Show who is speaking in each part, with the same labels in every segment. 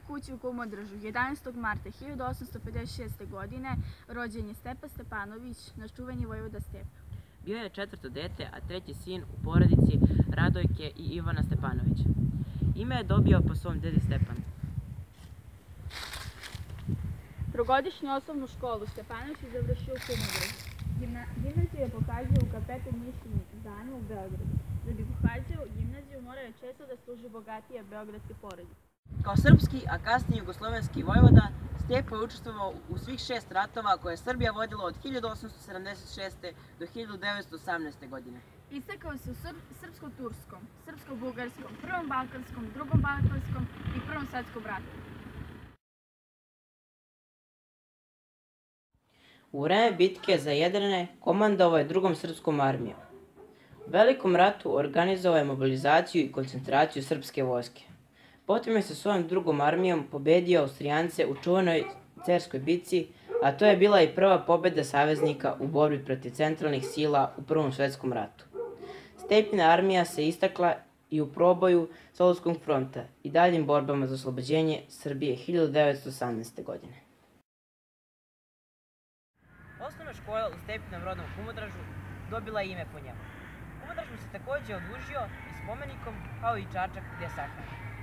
Speaker 1: kući u Kumodražu 11. marta 1856. godine rođen je Stepa Stepanović, naš čuveni vojvoda Stepa.
Speaker 2: Bio je četvrto dete, a treći sin u porodici Radojke i Ivana Stepanovića. Ime je dobio po svom dedi Stepanu.
Speaker 1: Trogodišnju osnovnu školu Stepanović je završio u Kumodražu. Gimna- Gimnaziju je pohađao u kapetan Mišljeni danu u Beogradu. Da bi pohađao gimnaziju morao je često da služi bogatije beogradske porodice.
Speaker 2: Kao srpski, a kasnije jugoslovenski vojvoda, Stepo je učestvovao u svih šest ratova koje je Srbija vodila od 1876. do 1918. godine.
Speaker 1: Istakao se u sr- srpsko-turskom, srpsko-bugarskom, prvom balkanskom, drugom balkanskom i prvom svetskom ratu.
Speaker 2: U vreme bitke za Jedrene komandovao je drugom srpskom armijom. U velikom ratu organizovao je mobilizaciju i koncentraciju srpske vojske. Potom je sa svojom drugom armijom pobedio Austrijance u čuvenoj Cerskoj bitci, a to je bila i prva pobeda saveznika u borbi protiv centralnih sila u Prvom svetskom ratu. Stepina armija se istakla i u proboju Solunskog fronta i daljim borbama za oslobođenje Srbije 1918. godine. Osnovna škola u Stepinom rodnom Kumodražu dobila ime po njemu. Kumodraž mu se takođe odužio i spomenikom kao i Čačak gde je sahranjen.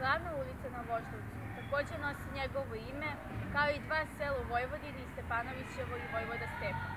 Speaker 1: Glavna ulica na Voždovcu takođe nosi njegovo ime, kao i dva sela u Vojvodini, Stepanovićevo i Vojvoda Stepa.